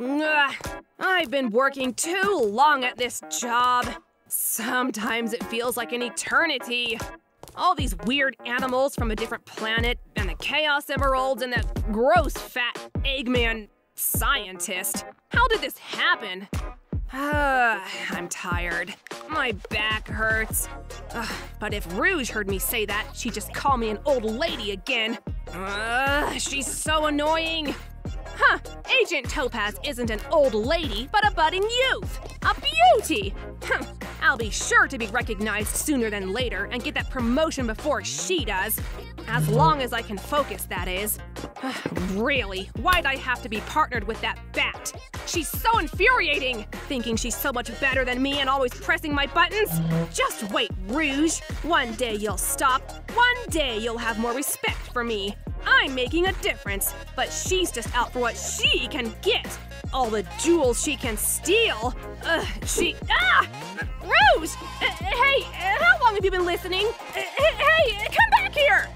Ugh, I've been working too long at this job. Sometimes it feels like an eternity. All these weird animals from a different planet, and the Chaos Emeralds, and that gross fat Eggman scientist. How did this happen? Ah, I'm tired. My back hurts. Ugh, but if Rouge heard me say that, she'd just call me an old lady again. Ugh, she's so annoying. Huh, Agent Topaz isn't an old lady, but a budding youth. A beauty! I'll be sure to be recognized sooner than later and get that promotion before she does. As long as I can focus, that is. really, why'd I have to be partnered with that bat? She's so infuriating! Thinking she's so much better than me and always pressing my buttons? Just wait, Rouge! One day you'll stop. One day you'll have more respect for me. I'm making a difference, but she's just out for what she can get. All the jewels she can steal. Ugh, she. Ah! Rouge! Uh, hey, how long have you been listening? Uh, hey, come back here!